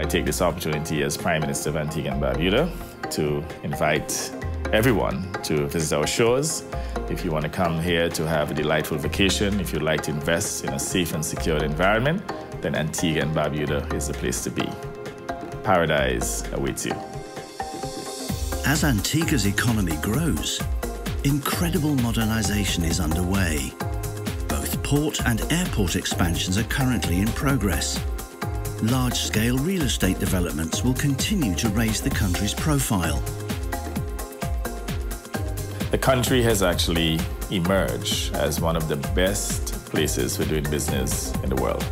I take this opportunity as Prime Minister of Antigua and Barbuda to invite everyone to visit our shores. If you want to come here to have a delightful vacation, if you'd like to invest in a safe and secure environment, then Antigua and Barbuda is the place to be. Paradise awaits you. As Antigua's economy grows, incredible modernization is underway. Both port and airport expansions are currently in progress. Large-scale real estate developments will continue to raise the country's profile. The country has actually emerged as one of the best places for doing business in the world.